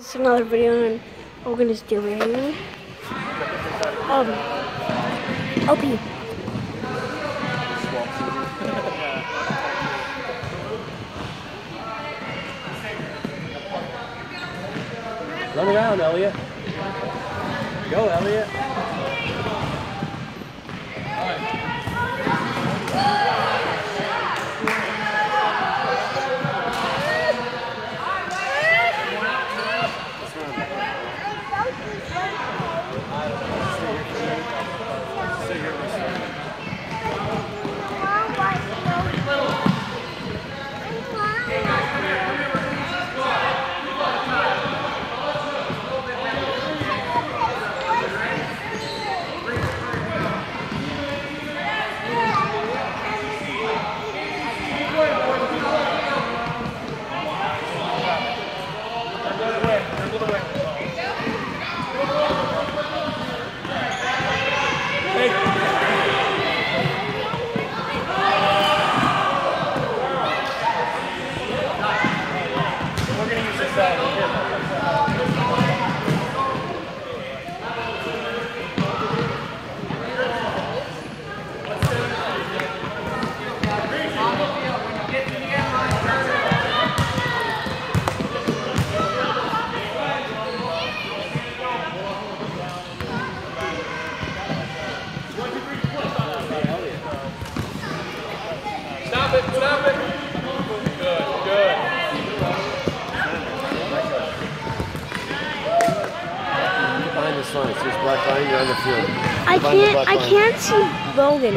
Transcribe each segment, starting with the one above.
This is another video and Logan do right here. Um, LP. Run around, Elliot. Go, Elliot. I can't, I can't see Logan.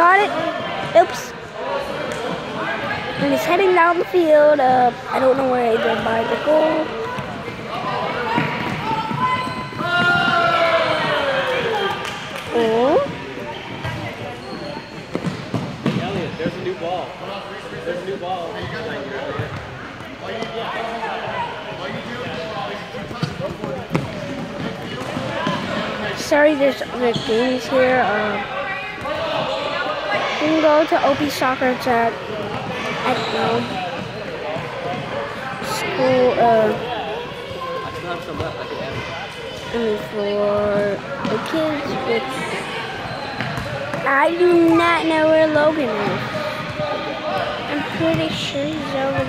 Got it. Oops. And he's heading down the field. Uh, I don't know where going by the goal. Oh. Elliot, there's a new ball. There's a new ball. Sorry, there's the games here. Um, you can go to OP Soccer. It's at I don't know school. Uh, I still for the kids, which I do not know where Logan is. I'm pretty sure he's over